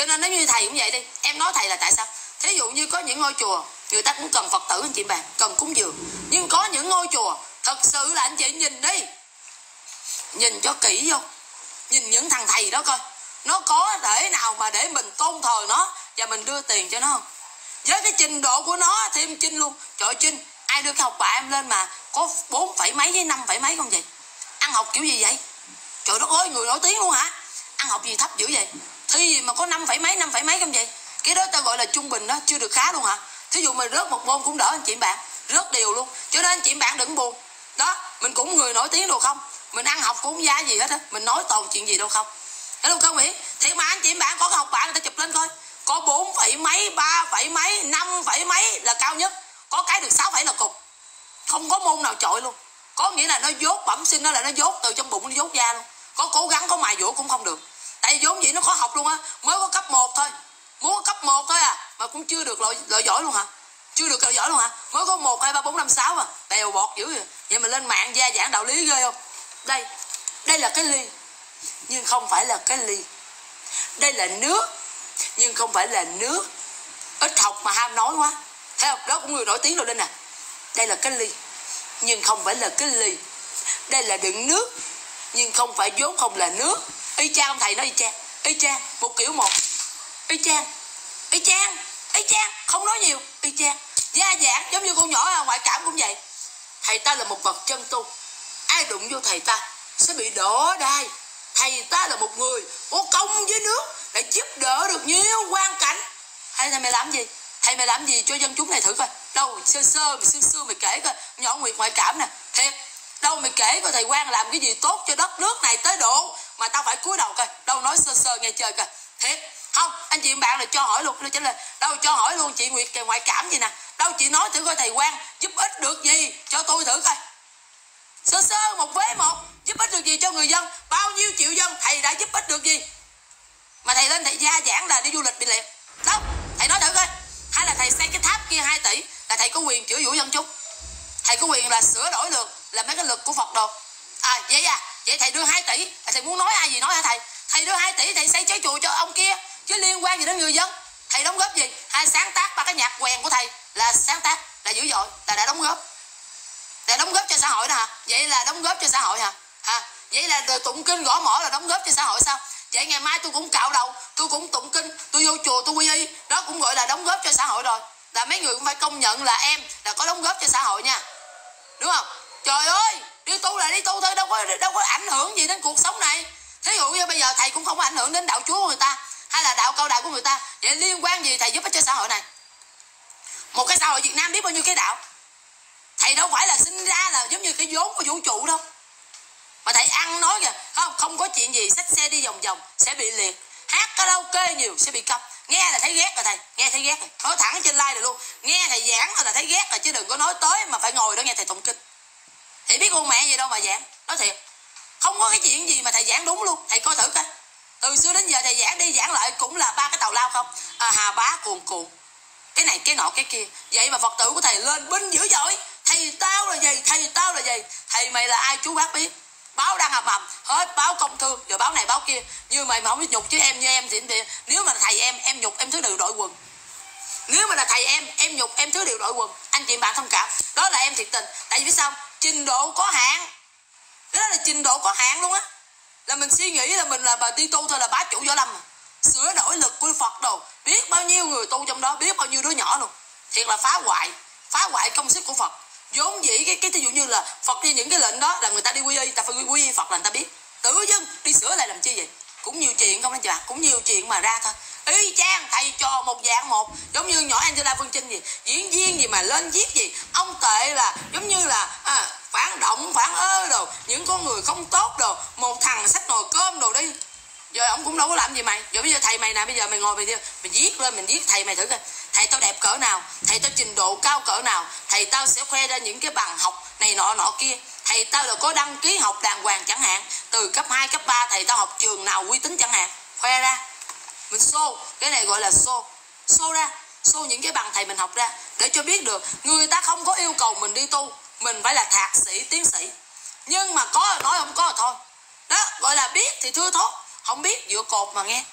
cho nên nếu như thầy cũng vậy đi, em nói thầy là tại sao? Thí dụ như có những ngôi chùa, người ta cũng cần phật tử anh chị bạn, cần cúng dường. Nhưng có những ngôi chùa, thật sự là anh chị nhìn đi. Nhìn cho kỹ vô. Nhìn những thằng thầy đó coi. Nó có thể nào mà để mình tôn thờ nó và mình đưa tiền cho nó không? Với cái trình độ của nó thêm chinh luôn. Trời chinh, ai đưa cái học bạ em lên mà có bốn phẩy mấy với năm phẩy mấy không vậy? Ăn học kiểu gì vậy? Trời đất ơi, người nổi tiếng luôn hả? Ăn học gì thấp dữ vậy? Thi gì mà có năm phẩy mấy, năm phẩy mấy không vậy? Cái đó ta gọi là trung bình đó, chưa được khá luôn hả? Thí dụ mình rớt một môn cũng đỡ anh chị bạn, rớt đều luôn. Cho nên anh chị bạn đừng buồn. Đó, mình cũng người nổi tiếng được không? Mình ăn học cũng giá gì hết á. Mình nói toàn chuyện gì đâu không? Hiểu không mỹ. Thiệt mà anh chị bạn có học bạn người ta chụp lên coi. Có bốn phẩy mấy, ba phẩy mấy, năm phẩy mấy là cao nhất. Có cái được sáu phẩy là cục. Không có môn nào trội luôn. Có nghĩa là nó dốt bẩm sinh nó là nó dốt từ trong bụng nó dốt ra luôn. Có cố gắng, có mài dũa cũng không được tại vì vốn dĩ nó khó học luôn á. Mới có cấp 1 thôi. Muốn có cấp 1 thôi à mà cũng chưa được loại, loại giỏi luôn hả? Chưa được loại giỏi luôn hả? Mới có một hai ba bốn năm sáu à. Bèo bọt dữ vậy. Vậy mà lên mạng gia giảng đạo lý ghê không? Đây đây là cái ly nhưng không phải là cái ly. Đây là nước nhưng không phải là nước. Ít học mà ham nói quá. Thấy không? Đó cũng người nổi tiếng rồi đây nè. Đây là cái ly nhưng không phải là cái ly. Đây là đựng nước nhưng không phải vốn không là nước y chang ông thầy nói y chang y chang một kiểu một. Y chang y chang y chang không nói nhiều. Y chang gia giảng giống như con nhỏ à, ngoại cảm cũng vậy. Thầy ta là một bậc chân tu. Ai đụng vô thầy ta sẽ bị đổ đai. Thầy ta là một người có công với nước để giúp đỡ được nhiều quan cảnh. Hay thầy mày làm gì? Thầy mày làm gì cho dân chúng này thử coi. Đâu, sơ sơ mày sơ sơ mày kể coi. Nhỏ nguyệt ngoại cảm nè. Thiệt đâu mày kể coi thầy quan làm cái gì tốt cho đất nước này tới độ mà tao phải cúi đầu coi, đâu nói sơ sơ nghe chơi coi. Thiệt, không, anh chị bạn là cho hỏi luôn, nó trả lời, đâu cho hỏi luôn, chị nguyệt ngoại cảm gì nè. Đâu chị nói thử coi thầy quan giúp ích được gì cho tôi thử coi. Sơ sơ, một vế một, giúp ích được gì cho người dân, bao nhiêu triệu dân, thầy đã giúp ích được gì? Mà thầy lên thầy gia giảng là đi du lịch bị liệt. Đâu, thầy nói thử coi, hay là thầy xây cái tháp kia 2 tỷ, là thầy có quyền chữa vũ dân chúng? Thầy có quyền là sửa đổi được là mấy cái luật của phật đồ. À vậy à vậy thầy đưa 2 tỷ. Thầy muốn nói ai gì nói hả thầy? Thầy đưa 2 tỷ, thầy xây trái chùa cho ông kia, chứ liên quan gì đến người dân. Thầy đóng góp gì? Hai sáng tác ba cái nhạc quèn của thầy là sáng tác, là dữ dội, là đã đóng góp. Là đóng góp cho xã hội đó hả? Vậy là đóng góp cho xã hội hả? Hả? Vậy là tụng kinh gõ mỏ là đóng góp cho xã hội sao? Vậy ngày mai tôi cũng cạo đầu, tôi cũng tụng kinh, tôi vô chùa tôi quy y, đó cũng gọi là đóng góp cho xã hội rồi. Là mấy người cũng phải công nhận là em là có đóng góp cho xã hội nha. Đúng không? Trời ơi, đi tu là đi tu thôi, đâu có đâu có ảnh hưởng gì đến cuộc sống này. Thí dụ như bây giờ thầy cũng không có ảnh hưởng đến đạo chúa của người ta, hay là đạo câu đạo của người ta vậy liên quan gì thầy giúp ích cho xã hội này? Một cái xã hội việt nam biết bao nhiêu cái đạo? Thầy đâu phải là sinh ra là giống như cái vốn của vũ trụ đâu. Mà thầy ăn nói kìa, không không có chuyện gì, xách xe đi vòng vòng, sẽ bị liệt. Hát karaoke nhiều, sẽ bị câm nghe là thấy ghét rồi thầy, nghe thấy ghét rồi. Nói thẳng trên like rồi luôn. Nghe thầy giảng là thấy ghét rồi, chứ đừng có nói tới mà phải ngồi đó nghe thầy tụng kinh thì biết con mẹ gì đâu mà giảng. Nói thiệt không có cái chuyện gì mà thầy giảng đúng luôn. Thầy coi thử coi. Từ xưa đến giờ thầy giảng đi giảng lại cũng là ba cái tàu lao không? À, hà bá cuồn cuộn cái này cái nọ cái kia. Vậy mà phật tử của thầy lên binh dữ dội. Thầy tao là gì? Thầy tao là gì? Thầy mày là ai chú bác biết? Báo đang hầm hầm hết báo công thương. Rồi báo này báo kia. Như mày mà không biết nhục chứ em như em thì nếu mà thầy em em nhục em thứ đều đội quần. Nếu mà là thầy em em nhục em thứ đều đội quần. Anh chị bạn thông cảm. Đó là em thiệt tình. Tại vì sao trình độ có hạn. Đó là trình độ có hạn luôn á. Là mình suy nghĩ là mình là bà đi tu thôi là bá chủ võ lâm à. sửa đổi lực của phật đồ. Biết bao nhiêu người tu trong đó, biết bao nhiêu đứa nhỏ luôn. Thiệt là phá hoại phá hoại công sức của phật. Vốn dĩ cái cái ví dụ như là phật đi những cái lệnh đó là người ta đi quy y ta phải quy y phật là người ta biết. Tự dưng đi sửa lại làm chi vậy? Cũng nhiều chuyện không anh chị ạ cũng nhiều chuyện mà ra thôi. Y chang thầy trò một dạng một. Giống như nhỏ Angela Phương Trinh gì diễn viên gì mà lên viết gì ông tệ là giống như là à, phản động phản ơ đồ những con người không tốt đồ một thằng sách nồi cơm đồ đi. Giờ ông cũng đâu có làm gì mày. Giờ bây giờ thầy mày nè bây giờ mày ngồi mày đi mày viết lên mình viết thầy mày thử coi. Thầy tao đẹp cỡ nào thầy tao trình độ cao cỡ nào thầy tao sẽ khoe ra những cái bằng học này nọ nọ kia thầy tao là có đăng ký học đàng hoàng chẳng hạn. Từ cấp 2, cấp 3 thầy tao học trường nào uy tín chẳng hạn. Khoe ra. Mình xô cái này gọi là xô xô ra xô những cái bằng thầy mình học ra. Để cho biết được người ta không có yêu cầu mình đi tu. Mình phải là thạc sĩ tiến sĩ. Nhưng mà có nói không có là thôi. Đó gọi là biết thì thưa thốt. Không biết dựa cột mà nghe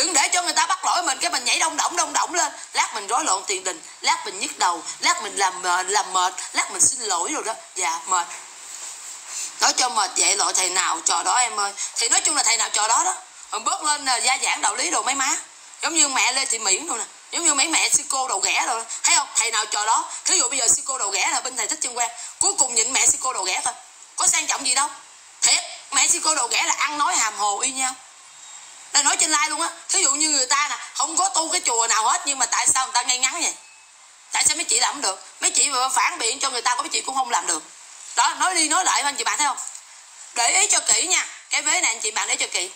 đừng để cho người ta bắt lỗi mình, cái mình nhảy đông động đông động lên. Lát mình rối loạn tiền đình, lát mình nhức đầu, lát mình làm mệt làm mệt, lát mình xin lỗi rồi đó. Dạ mệt. Nói cho mệt vậy loại thầy nào trò đó em ơi. Thì nói chung là thầy nào trò đó đó. Mình bớt lên là gia giảng đạo lý đồ mấy má. Giống như mẹ lê thị miễn rồi nè. Giống như mấy mẹ sư cô đầu ghẻ rồi thấy không? Thầy nào trò đó. Thí dụ bây giờ sư cô đầu ghẻ là bên thầy thích chân quen cuối cùng nhịn mẹ sư cô đầu ghẻ thôi có sang trọng gì đâu. Thiệt, mẹ sư cô đầu ghẻ là ăn nói hàm hồ y nhau ta nói trên live luôn á, thí dụ như người ta nè, không có tu cái chùa nào hết, nhưng mà tại sao người ta ngay ngắn vậy? Tại sao mấy chị làm không được? Mấy chị mà phản biện cho người ta có mấy chị cũng không làm được. Đó, nói đi nói lại anh chị bạn thấy không? Để ý cho kỹ nha, cái vế này anh chị bạn để cho kỹ.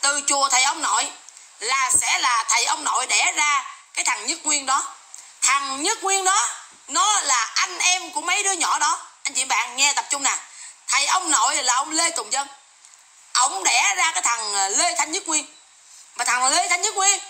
Từ chùa thầy ông nội là sẽ là thầy ông nội đẻ ra cái thằng nhất nguyên đó. Thằng nhất nguyên đó, nó là anh em của mấy đứa nhỏ đó. Anh chị bạn nghe tập trung nè. Thầy ông nội là ông lê tùng dân. Ông đẻ ra cái thằng ờ, lê thanh nhất nguyên mà thằng lê thanh nhất nguyên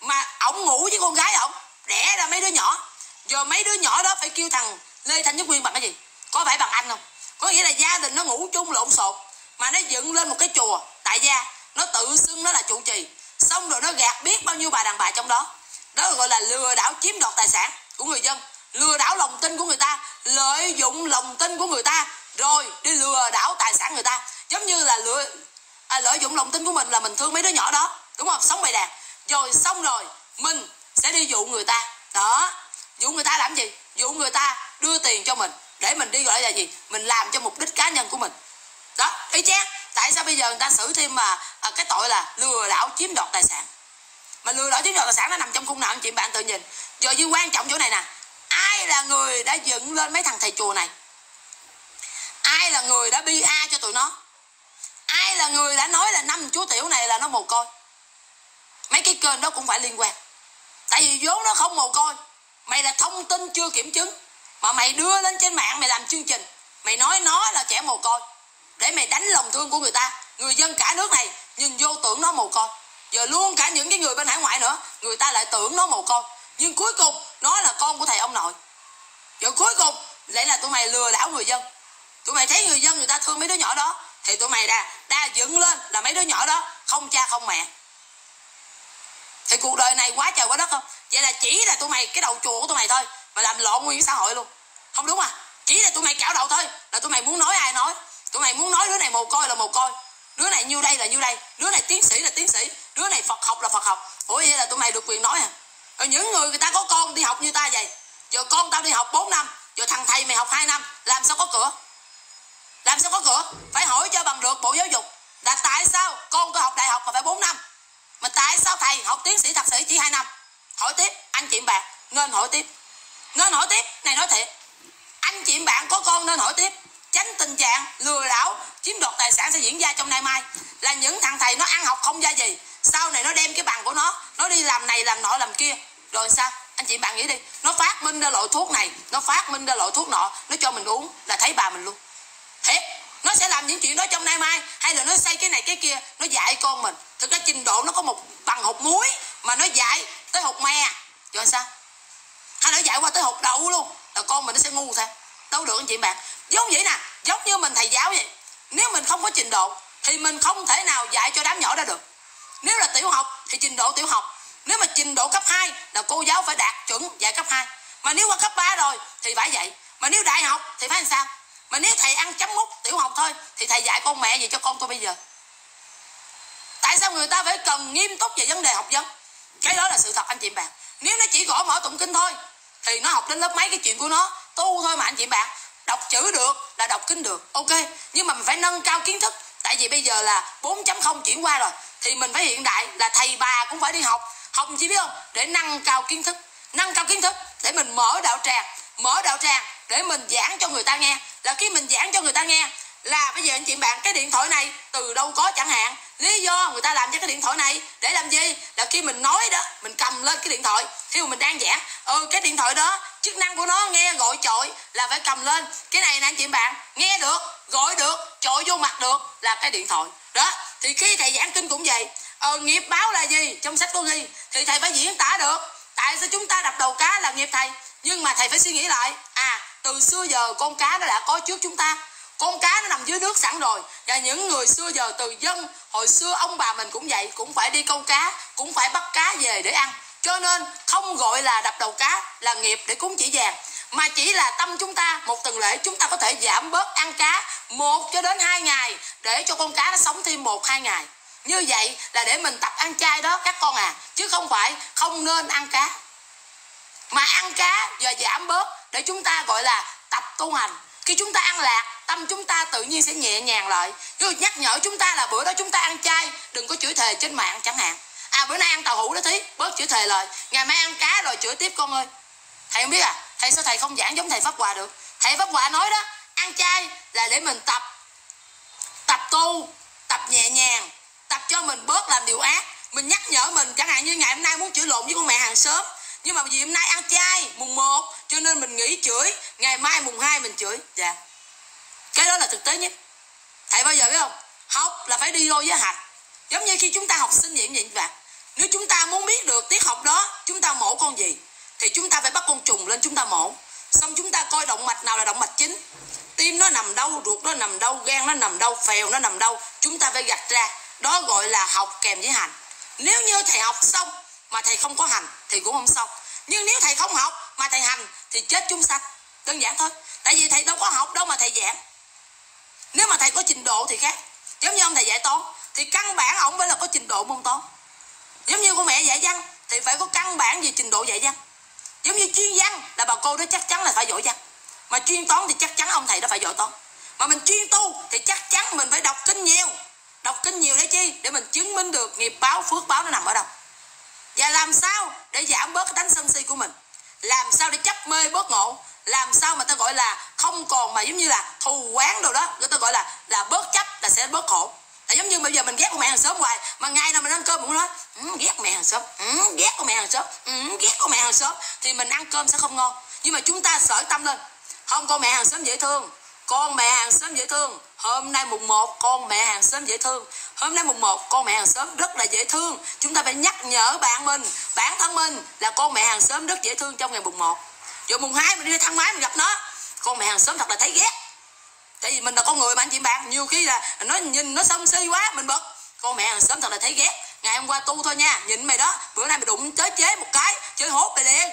mà ổng ngủ với con gái ổng đẻ ra mấy đứa nhỏ. Giờ mấy đứa nhỏ đó phải kêu thằng lê thanh nhất nguyên bằng cái gì? Có phải bằng anh không? Có nghĩa là gia đình nó ngủ chung lộn xộn mà nó dựng lên một cái chùa tại gia. Nó tự xưng nó là chủ trì. Xong rồi nó gạt biết bao nhiêu bà đàn bà trong đó. Đó gọi là lừa đảo chiếm đoạt tài sản của người dân. Lừa đảo lòng tin của người ta lợi dụng lòng tin của người ta rồi đi lừa đảo tài sản người ta. Giống như là lừa à, lợi dụng lòng tin của mình là mình thương mấy đứa nhỏ đó đúng không? Sống bày đàn. Rồi xong rồi mình sẽ đi dụ người ta. Đó. Dụ người ta làm gì? Dụ người ta đưa tiền cho mình. Để mình đi gọi là gì? Mình làm cho mục đích cá nhân của mình. Đó. Ý chán tại sao bây giờ người ta xử thêm mà à, cái tội là lừa đảo chiếm đoạt tài sản? Mà lừa đảo chiếm đoạt tài sản nó nằm trong khung nào anh chị bạn tự nhìn. Giờ như quan trọng chỗ này nè. Ai là người đã dựng lên mấy thằng thầy chùa này? Ai là người đã bi a cho tụi nó? Ai là người đã nói là năm chú tiểu này là nó mồ côi? Mấy cái kênh đó cũng phải liên quan. Tại vì vốn nó không mồ côi. Mày là thông tin chưa kiểm chứng. Mà mày đưa lên trên mạng, mày làm chương trình. Mày nói nó là trẻ mồ côi. Để mày đánh lòng thương của người ta. Người dân cả nước này nhìn vô tưởng nó mồ côi. Giờ luôn cả những cái người bên hải ngoại nữa, người ta lại tưởng nó mồ côi. Nhưng cuối cùng, nó là con của thầy ông nội. Rồi cuối cùng lại là tụi mày lừa đảo người dân. Tụi mày thấy người dân người ta thương mấy đứa nhỏ đó, thì tụi mày đa đa dựng lên là mấy đứa nhỏ đó không cha không mẹ thì cuộc đời này quá trời quá đất không? Vậy là chỉ là tụi mày cái đầu chùa của tụi mày thôi, mà làm lộn nguyên xã hội luôn. Không đúng à? Chỉ là tụi mày cạo đầu thôi, là tụi mày muốn nói ai nói. Tụi mày muốn nói đứa này mồ côi là mồ côi. Đứa này nhiêu đây là nhiêu đây. Đứa này tiến sĩ là tiến sĩ. Đứa này phật học là phật học. Ủa, vậy là tụi mày được quyền nói à? Rồi những người người ta có con đi học như ta vậy, giờ con tao đi học 4 năm, giờ thằng thầy mày học 2 năm, làm sao có cửa? Làm sao có cửa? Phải hỏi cho bằng được bộ giáo dục là tại sao con tôi học đại học mà phải 4 năm? Mà tại sao thầy học tiến sĩ thạc sĩ chỉ hai năm? Hỏi tiếp, anh chị bạn, nên hỏi tiếp. Nên hỏi tiếp, này nói thiệt. Anh chị bạn có con nên hỏi tiếp. Tránh tình trạng, lừa đảo, chiếm đoạt tài sản sẽ diễn ra trong nay mai. Là những thằng thầy nó ăn học không ra gì. Sau này nó đem cái bằng của nó nó đi làm này làm nọ làm kia. Rồi sao? Anh chị bạn nghĩ đi. Nó phát minh ra loại thuốc này, nó phát minh ra loại thuốc nọ, nó cho mình uống là thấy bà mình luôn. Thiệt nó sẽ làm những chuyện đó trong nay mai, hay là nó xây cái này cái kia, nó dạy con mình. Thực ra trình độ nó có một bằng hộp muối, mà nó dạy tới hộp me. Rồi sao? Hay nó dạy qua tới hộp đậu luôn. Là con mình nó sẽ ngu theo đâu được anh chị bạn. Giống vậy nè, giống như mình thầy giáo vậy. Nếu mình không có trình độ, thì mình không thể nào dạy cho đám nhỏ ra được. Nếu là tiểu học, thì trình độ tiểu học. Nếu mà trình độ cấp 2 là cô giáo phải đạt chuẩn dạy cấp 2 mà nếu qua cấp 3 rồi, thì phải dạy mà nếu đại học, thì phải làm sao? Mà nếu thầy ăn chấm mút tiểu học thôi, thì thầy dạy con mẹ gì cho con tôi bây giờ? Tại sao người ta phải cần nghiêm túc về vấn đề học vấn? Cái đó là sự thật, anh chị bạn. Nếu nó chỉ gõ mở tụng kinh thôi, thì nó học đến lớp mấy cái chuyện của nó. Tu thôi mà, anh chị bạn. Đọc chữ được là đọc kinh được. Ok. Nhưng mà mình phải nâng cao kiến thức. Tại vì bây giờ là 4.0 chuyển qua rồi. Thì mình phải hiện đại là thầy bà cũng phải đi học. Học chi biết không? Để nâng cao kiến thức. Nâng cao kiến thức để mình mở đạo tràng. Mở đạo tràng để mình giảng cho người ta nghe. Là khi mình giảng cho người ta nghe là bây giờ anh chị bạn cái điện thoại này từ đâu có chẳng hạn. Lý do người ta làm cho cái điện thoại này để làm gì? Là khi mình nói đó mình cầm lên cái điện thoại. Khi mà mình đang giảng ừ cái điện thoại đó chức năng của nó nghe gọi chọi là phải cầm lên. Cái này nè anh chị bạn nghe được gọi được chọi vô mặt được là cái điện thoại. Đó thì khi thầy giảng kinh cũng vậy. Ờ, nghiệp báo là gì trong sách có ghi thì thầy phải diễn tả được. Tại sao chúng ta đập đầu cá là nghiệp thầy? Nhưng mà thầy phải suy nghĩ lại. À từ xưa giờ con cá nó đã có trước chúng ta. Con cá nó nằm dưới nước sẵn rồi. Và những người xưa giờ từ dân, hồi xưa ông bà mình cũng vậy, cũng phải đi câu cá, cũng phải bắt cá về để ăn. Cho nên không gọi là đập đầu cá là nghiệp để cúng chỉ vàng, mà chỉ là tâm chúng ta, một tuần lễ chúng ta có thể giảm bớt ăn cá một cho đến hai ngày để cho con cá nó sống thêm một, hai ngày. Như vậy là để mình tập ăn chay đó các con à chứ không phải không nên ăn cá. Mà ăn cá và giảm bớt để chúng ta, gọi là, tập tu hành. Khi chúng ta ăn lạc, tâm chúng ta tự nhiên sẽ nhẹ nhàng lại. Rồi nhắc nhở chúng ta là bữa đó chúng ta ăn chay, đừng có chửi thề trên mạng chẳng hạn. À bữa nay ăn tàu hũ đó thí, bớt chửi thề lại. ngày mai ăn cá rồi chửi tiếp con ơi. Thầy không biết à? Thầy sao thầy không giảng giống thầy pháp hòa được? Thầy pháp hòa nói đó, ăn chay là để mình tập tập tu, tập nhẹ nhàng, tập cho mình bớt làm điều ác. Mình nhắc nhở mình, chẳng hạn như ngày hôm nay muốn chửi lộn với con mẹ hàng xóm nhưng mà vì hôm nay ăn chay, mùng 1 cho nên mình nghỉ chửi, ngày mai mùng 2 mình chửi. Dạ. Cái đó là thực tế nhất. Thầy bao giờ biết không? Học là phải đi đôi với hành giống như khi chúng ta học sinh vậy vậy bạn. Nếu chúng ta muốn biết được tiết học đó, chúng ta mổ con gì, thì chúng ta phải bắt con trùng lên chúng ta mổ. Xong chúng ta coi động mạch nào là động mạch chính. Tim nó nằm đâu, ruột nó nằm đâu, gan nó nằm đâu, phèo nó nằm đâu, chúng ta phải gạch ra. Đó gọi là học kèm với hành nếu như thầy học xong mà thầy không có hành, thì cũng không xong nhưng nếu thầy không học mà thầy hành thì chết chúng sanh. Đơn giản thôi. Tại vì thầy đâu có học, đâu mà thầy giảng. Nếu mà thầy có trình độ thì khác. Giống như ông thầy dạy toán, thì căn bản ông phải là có trình độ môn toán. Giống như cô mẹ dạy văn, thì phải có căn bản về trình độ dạy văn. Giống như chuyên văn là bà cô đó chắc chắn là phải giỏi văn. Mà chuyên toán thì chắc chắn ông thầy đó phải giỏi toán. Mà mình chuyên tu thì chắc chắn mình phải đọc kinh nhiều. Đọc kinh nhiều để chi? Để mình chứng minh được nghiệp báo, phước báo nó nằm ở đâu và làm sao để giảm bớt cái tánh sân si của mình? Làm sao để chấp mê bớt ngộ? Làm sao mà ta gọi là không còn mà giống như là thù quán đồ đó? Người ta gọi là là bớt chấp là sẽ bớt khổ. Là giống như bây giờ mình ghét con mẹ hàng xóm hoài mà ngày nào mình ăn cơm cũng nói ừ, ghét mẹ hàng xóm ừ, ghét con mẹ hàng xóm ừ, ghét con mẹ hàng xóm. Thì mình ăn cơm sẽ không ngon. Nhưng mà chúng ta sởi tâm lên. Không con mẹ hàng xóm dễ thương. Con mẹ hàng xóm dễ thương. Hôm nay mùng 1 con mẹ hàng xóm dễ thương hôm nay mùng 1 con mẹ hàng xóm rất là dễ thương. Chúng ta phải nhắc nhở bạn mình, bản thân mình là con mẹ hàng xóm rất dễ thương trong ngày mùng 1 rồi mùng 2 mình đi thang máy mình gặp nó, con mẹ hàng xóm thật là thấy ghét. Tại vì mình là con người mà anh chị bạn, nhiều khi là nó nhìn nó xông si quá, mình bực. Con mẹ hàng xóm thật là thấy ghét. Ngày hôm qua tu thôi nha nhìn mày đó. Bữa nay mày đụng tới chế một cái, chơi hốt mày liền.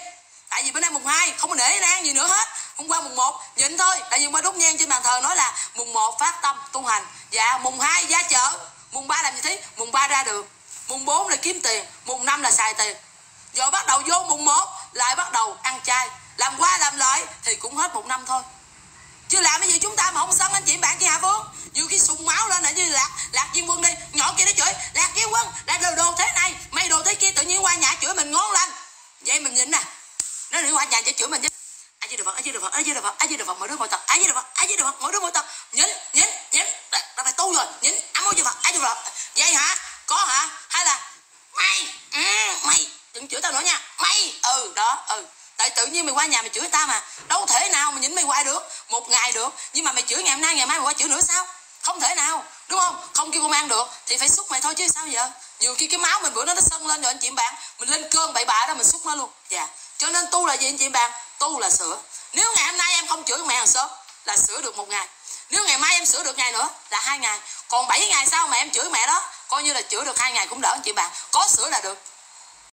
Tại vì bữa nay mùng 2 không có nể nang gì nữa hết. Hôm qua mùng 1 nhịn thôi. Tại vì hôm qua đốt nhang trên bàn thờ nói là mùng 1 phát tâm tu hành. Dạ mùng 2 ra chợ mùng 3 làm gì thế? Mùng 3 ra đường. Mùng 4 là kiếm tiền, mùng 5 là xài tiền. Rồi bắt đầu vô mùng 1 lại bắt đầu ăn chay. Làm qua làm lại thì cũng hết một năm thôi. Chứ làm cái gì chúng ta mà không sân anh chị bạn kia hạ phương? Nhiều khi sùng máu lên là như lạc lạc viên quân đi. Nhỏ kia nó chửi, lạc viên quân là đồ đồ thế này, mày đồ thế kia tự nhiên qua nhà chửi mình ngon lành. Vậy mình nhìn nè. Nó đi qua nhà chửi mình chứ. Ai chứ được phật ai chứ được phật ai chứ được phật ai chứ được phật mỗi đứa một tập. Ai chứ được phật ai chứ được phật mỗi đứa một tập nhín nhín nhín là phải tu rồi nhín ám ôi chứ phật ai chứ phật vậy hả có hả hay là mày ừ, mày đừng chửi tao nữa nha mày ừ đó ừ tại tự nhiên mày qua nhà mày chửi tao mà đâu thể nhịn mày hoài được, một ngày được. Nhưng mà mày chửi ngày hôm nay, ngày mai mày qua chửi nữa sao? Không thể nào, đúng không? Không kêu công an được, thì phải xúc mày thôi chứ sao giờ? Nhiều khi cái máu mình bữa nó nó sân lên rồi anh chị bạn, mình lên cơn bậy bạ đó mình xúc nó luôn. Dạ. Cho nên tu là gì anh chị bạn? Tu là sửa. Nếu ngày hôm nay em không chửi mẹ hàng xóm, là sửa được một ngày. Nếu ngày mai em sửa được ngày nữa, là hai ngày. Còn 7 ngày sau mà em chửi mẹ đó, coi như là chữa được hai ngày cũng đỡ anh chị bạn. Có sửa là được.